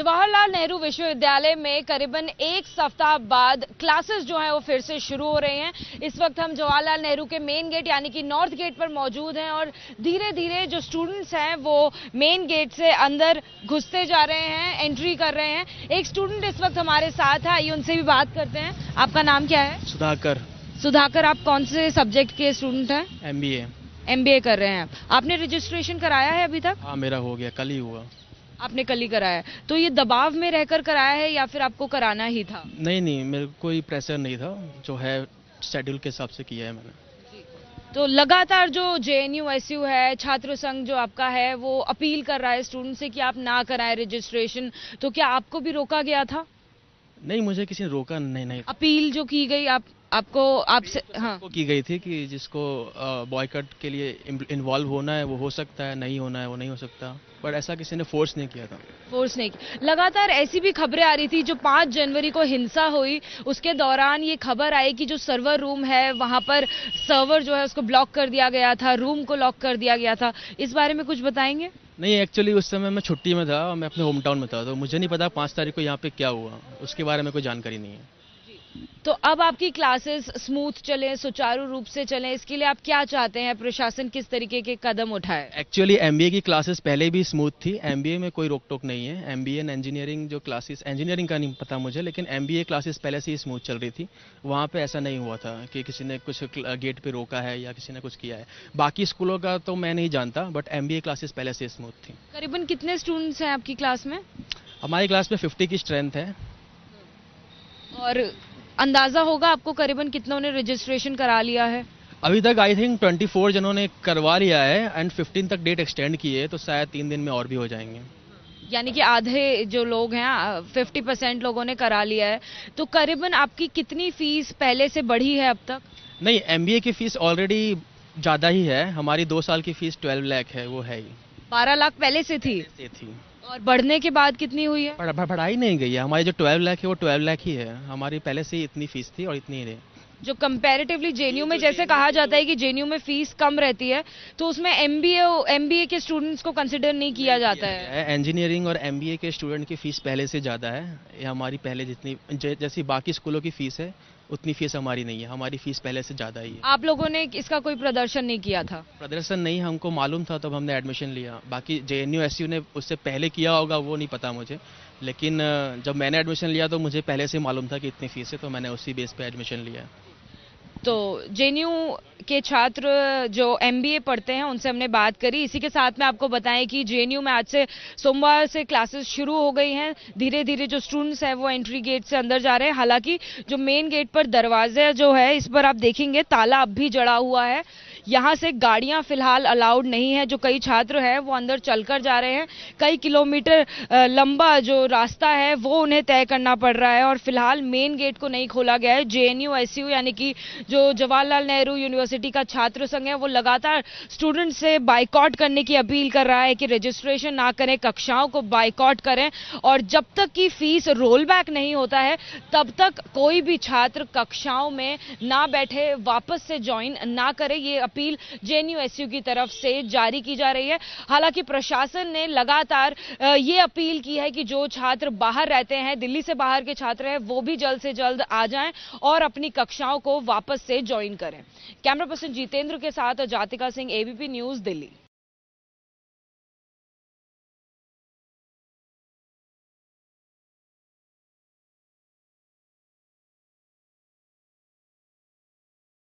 जवाहरलाल नेहरू विश्वविद्यालय में करीबन एक सप्ताह बाद क्लासेस जो हैं वो फिर से शुरू हो रहे हैं। इस वक्त हम जवाहरलाल नेहरू के मेन गेट यानी कि नॉर्थ गेट पर मौजूद हैं और धीरे धीरे जो स्टूडेंट्स हैं वो मेन गेट से अंदर घुसते जा रहे हैं एंट्री कर रहे हैं। एक स्टूडेंट इस वक्त हमारे साथ है आइए उनसे भी बात करते हैं। आपका नाम क्या है? सुधाकर। सुधाकर आप कौन से सब्जेक्ट के स्टूडेंट हैं? एम बी ए। एमबीए कर रहे हैं। आपने रजिस्ट्रेशन कराया है अभी तक? हाँ मेरा हो गया कल ही हुआ। आपने कल ही कराया तो ये दबाव में रहकर कराया है या फिर आपको कराना ही था? नहीं नहीं मेरे को कोई प्रेशर नहीं था। जो है शेड्यूल के हिसाब से किया है मैंने। तो लगातार जो J N U S U है छात्र संघ जो आपका है वो अपील कर रहा है स्टूडेंट से कि आप ना कराएँ रजिस्ट्रेशन तो क्या आपको भी रोका गया था? नहीं मुझे किसी ने रोका नहीं नहीं। अपील जो की गई आप आपको आपसे हाँ। को की गई थी कि जिसको बॉयकट के लिए इन्वॉल्व होना है वो हो सकता है नहीं होना है वो नहीं हो सकता। पर ऐसा किसी ने फोर्स नहीं किया था। फोर्स नहीं किया। लगातार ऐसी भी खबरें आ रही थी जो पाँच जनवरी को हिंसा हुई उसके दौरान ये खबर आई कि जो सर्वर रूम है वहाँ पर सर्वर जो है उसको ब्लॉक कर दिया गया था रूम को लॉक कर दिया गया था। इस बारे में कुछ बताएँगे? नहीं एक्चुअली उस समय मैं छुट्टी में था और मैं अपने होम टाउन में था तो मुझे नहीं पता पाँच तारीख को यहाँ पे क्या हुआ। उसके बारे में कोई जानकारी नहीं है। तो अब आपकी क्लासेस स्मूथ चले सुचारू रूप से चले इसके लिए आप क्या चाहते हैं? प्रशासन किस तरीके के कदम उठाए? एक्चुअली एमबीए की क्लासेस पहले भी स्मूथ थी। एमबीए में कोई रोक टोक नहीं है। एमबीए एंड इंजीनियरिंग जो क्लासेस इंजीनियरिंग का नहीं पता मुझे लेकिन एमबीए क्लासेस पहले से ही स्मूथ चल रही थी। वहाँ पे ऐसा नहीं हुआ था कि किसी ने कुछ गेट पे रोका है या किसी ने कुछ किया है। बाकी स्कूलों का तो मैं नहीं जानता बट एम क्लासेस पहले से स्मूथ थी। करीबन कितने स्टूडेंट्स हैं आपकी क्लास में? हमारी क्लास में फिफ्टी की स्ट्रेंथ है। और अंदाज़ा होगा आपको करीबन कितनों ने रजिस्ट्रेशन करा लिया है? अभी तक आई थिंक 24 जनों ने करवा लिया है एंड 15 तक डेट एक्सटेंड की है तो शायद तीन दिन में और भी हो जाएँगे। यानी कि आधे जो लोग हैं 50 परसेंट लोगों ने करा लिया है। तो करीबन आपकी कितनी फ़ीस पहले से बढ़ी है अब तक? नहीं एमबीए की फ़ीस ऑलरेडी ज़्यादा ही है। हमारी दो साल की फ़ीस 12 लाख है वो है ही। बारह लाख पहले से थी? पहले से थी। और बढ़ने के बाद कितनी हुई है? बढ़ाई नहीं गई है। हमारी जो ट्वेल्व लाख है वो ट्वेल्व लाख ही है। हमारी पहले से ही इतनी फ़ीस थी और इतनी ही रही। जो कंपैरेटिवली जेएनयू में जैसे कहा जाता है कि जेएनयू में फ़ीस कम रहती है तो उसमें एमबीए एमबीए के स्टूडेंट्स को कंसिडर नहीं किया जाता है। इंजीनियरिंग और एमबीए के स्टूडेंट की फ़ीस पहले से ज़्यादा है। ये हमारी पहले जितनी जैसी बाकी स्कूलों की फ़ीस है उतनी फ़ीस हमारी नहीं है। हमारी फ़ीस पहले से ज़्यादा ही है। आप लोगों ने इसका कोई प्रदर्शन नहीं किया था? प्रदर्शन नहीं हमको मालूम था तब हमने एडमिशन लिया। बाकी जे एन ने उससे पहले किया होगा वो नहीं पता मुझे। लेकिन जब मैंने एडमिशन लिया तो मुझे पहले से मालूम था कि इतनी फ़ीस है तो मैंने उसी बेस पे एडमिशन लिया। तो जेएनयू के छात्र जो एमबीए पढ़ते हैं, उनसे हमने बात करी। इसी के साथ में आपको बताएँ कि जेएनयू में आज से सोमवार से क्लासेस शुरू हो गई हैं। धीरे धीरे जो स्टूडेंट्स हैं, वो एंट्री गेट से अंदर जा रहे हैं। हालाँकि जो मेन गेट पर दरवाज़ा जो है, इस पर आप देखेंगे, ताला अब भी जड़ा हुआ है। यहाँ से गाड़ियाँ फ़िलहाल अलाउड नहीं है। जो कई छात्र हैं, वो अंदर चलकर जा रहे हैं। कई किलोमीटर लंबा जो रास्ता है, वो उन्हें तय करना पड़ रहा है। और फ़िलहाल मेन गेट को नहीं खोला गया है। जेएनयू, एसयू, यानी कि जो जवाहरलाल नेहरू यूनिवर्सिटी का छात्र संघ है, वो लगातार स्टूडेंट से बाइकआउट करने की अपील कर रहा है कि रजिस्ट्रेशन ना करें, कक्षाओं को बाइकआउट करें। और जब तक की फ़ीस रोल बैक नहीं होता है, तब तक कोई भी छात्र कक्षाओं में ना बैठे, वापस से ज्वाइन ना करे। ये अपील जेएनयू की तरफ़ से जारी की जा रही है। हालाँकि प्रशासन ने लगातार ये अपील की है कि जो छात्र बाहर रहते हैं, दिल्ली से बाहर के छात्र हैं, वो भी जल्द से जल्द आ जाएँ और अपनी कक्षाओं को वापस से ज्वाइन करें। कैमरा पर्सन जितेंद्र के साथ जातिका सिंह, एबीपी न्यूज़, दिल्ली।